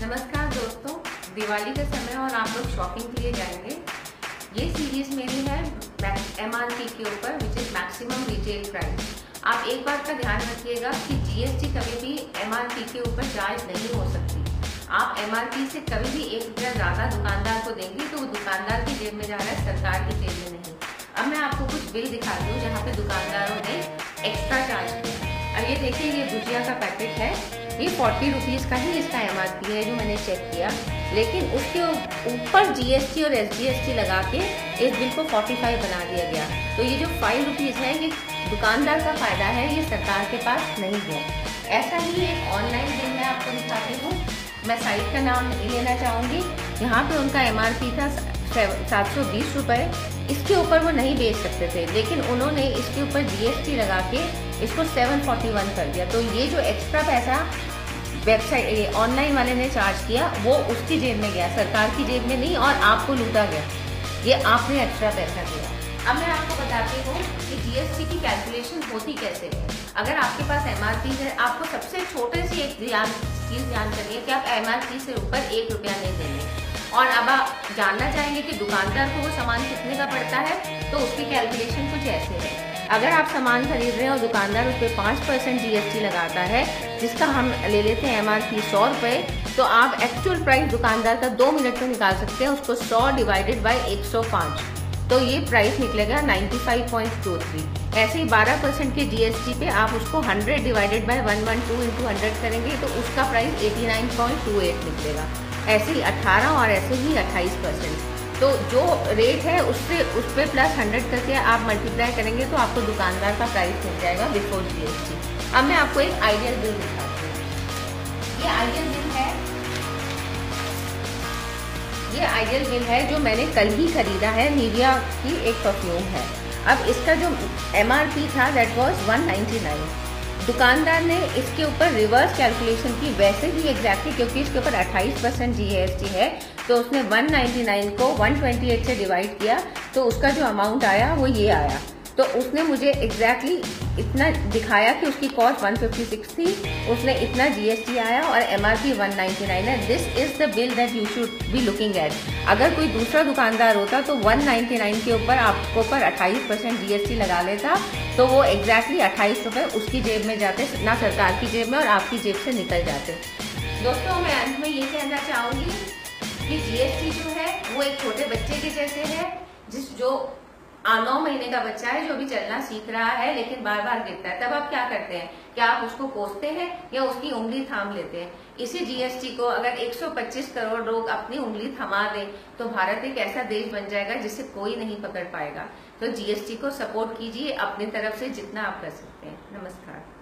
नमस्कार दोस्तों, दिवाली का समय और आप लोग शॉपिंग के लिए जाएँगे। ये सीरीज़ मेरी है एम आर पी के ऊपर which is maximum retail price आप एक बात का ध्यान रखिएगा कि जीएसटी कभी भी एम आर पी के ऊपर चार्ज नहीं हो सकती। आप एम आर पी से कभी भी एक रुपया ज़्यादा दुकानदार को देंगे तो वो दुकानदार की जेब में जा रहा है, सरकार की जेब में नहीं। अब मैं आपको कुछ बिल दिखा दूँ जहाँ पे दुकानदारों ने एक्स्ट्रा चार्ज किया। अब ये देखिए, ये भुजिया का पैकेट है। ये फोर्टी रुपीज़ का ही इसका एम है जो मैंने चेक किया। लेकिन उसके ऊपर जीएसटी और एसजीएसटी लगा के इस बिल को 45 बना दिया गया। तो ये जो फाइव रुपीज़ है, ये दुकानदार का फ़ायदा है, ये सरकार के पास नहीं है। ऐसा ही एक ऑनलाइन बिल मैं आपको दिखाती हूँ। मैं साइट का नाम लेना चाहूँगी। यहाँ पे उनका एमआरपी था सात सौ बीस रुपये इसके ऊपर वो नहीं बेच सकते थे, लेकिन उन्होंने इसके ऊपर जीएसटी लगा के इसको 741 कर दिया। तो ये जो एक्स्ट्रा पैसा वेबसाइट ऑनलाइन वाले ने चार्ज किया, वो उसकी जेब में गया, सरकार की जेब में नहीं, और आपको लूटा गया। ये आपने एक्स्ट्रा पैसा दिया। अब मैं आपको बताती हूँ कि जीएसटी की कैलकुलेशन होती कैसे है। अगर आपके पास एमआरपी है, आपको सबसे छोटे सी एक ध्यान चीज़ ध्यान करिए कि आप एमआरपी से ऊपर एक रुपया नहीं देंगे। और अब आप जानना चाहेंगे कि दुकानदार को वो सामान कितने का पड़ता है तो उसकी कैलकुलेशन कुछ ऐसे है। अगर आप सामान खरीद रहे हैं और दुकानदार उस पर पाँच परसेंट जी लगाता है, जिसका हम ले लेते हैं एम आर पी सौ रुपये तो आप एक्चुअल प्राइस दुकानदार का दो मिनट में निकाल सकते हैं, उसको सौ डिवाइडेड बाई एक सौ पाँच। तो ये प्राइस निकलेगा 95.23 ऐसे ही 12 परसेंट के जीएसटी पे आप उसको 100 डिवाइडेड बाय 112 इंटू हंड्रेड करेंगे तो उसका प्राइस 89.28 निकलेगा। ऐसे ही 18 और ऐसे ही 28 परसेंट तो जो रेट है उससे उस पर प्लस हंड्रेड करके आप मल्टीप्लाई करेंगे तो आपको दुकानदार का प्राइस मिल जाएगा बिफोर जीएसटी अब मैं आपको एक आइडियल बिल दिखाती हूँ। ये आइडियल बिल है। ये आइडियल बिल है जो मैंने कल ही खरीदा है। नीविया की एक परफ्यूम है। अब इसका जो एमआरपी था दैट वॉज़ 199 दुकानदार ने इसके ऊपर रिवर्स कैलकुलेशन की। वैसे ही एग्जैक्टली क्योंकि इसके ऊपर 28 परसेंट जी है तो उसने 199 को 128 से डिवाइड किया तो उसका जो अमाउंट आया, वो ये आया। तो उसने मुझे एग्जैक्टली exactly इतना दिखाया कि उसकी कॉस्ट 156 थी। उसने इतना जीएसटी आया और एमआरपी 199 है। This is the bill that you should be looking at अगर कोई दूसरा दुकानदार होता तो 199 के ऊपर आपको पर 28 परसेंट जी लगा लेता। तो वो एग्जैक्टली अट्ठाईस रुपये उसकी जेब में जाते, ना सरकार की जेब में और आपकी जेब से निकल जाते। दोस्तों, मैं अंत में ये कहना चाहूँगी कि जीएसटी जो है, वो एक छोटे बच्चे के जैसे है, जिस जो नौ महीने का बच्चा है जो भी चलना सीख रहा है, लेकिन बार बार गिरता है। तब आप क्या करते हैं? क्या आप उसको कोसते हैं या उसकी उंगली थाम लेते हैं? इसी जीएसटी को अगर 125 करोड़ लोग अपनी उंगली थमा दें तो भारत एक ऐसा देश बन जाएगा जिसे कोई नहीं पकड़ पाएगा। तो जीएसटी को सपोर्ट कीजिए अपनी तरफ़ से जितना आप कर सकते हैं। नमस्कार।